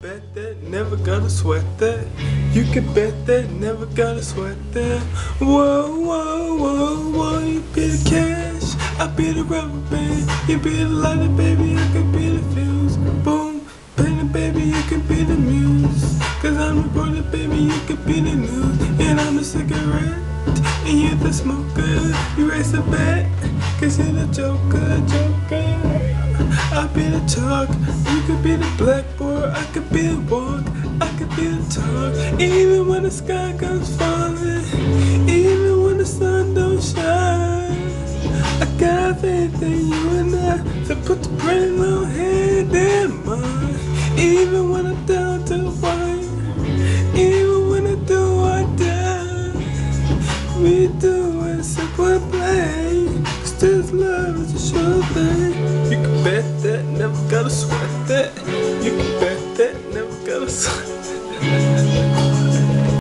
Bet that, never gonna sweat that. You can bet that, never gonna sweat that. Whoa, whoa, whoa, whoa, you be the cash, I be the rubber band. You be the lighter, baby, I can be the fuse. Boom, painter, baby, you can be the muse. Cause I'm the brother, baby, you can be the news. And I'm the cigarette, and you're the smoker. You raise the bet, cause you're the joker. Be the talk, you could be the blackboard, I could be the walk, I could be the talk. Even when the sky comes falling, even when the sun don't shine, I got faith in you and I, so put the brain on hand and mine. Even when I'm down to wine, even when I do I die, we do it simple plain. Cause this love is a sure thing. Gotta sweat that. You can bet that, never gotta sweat that.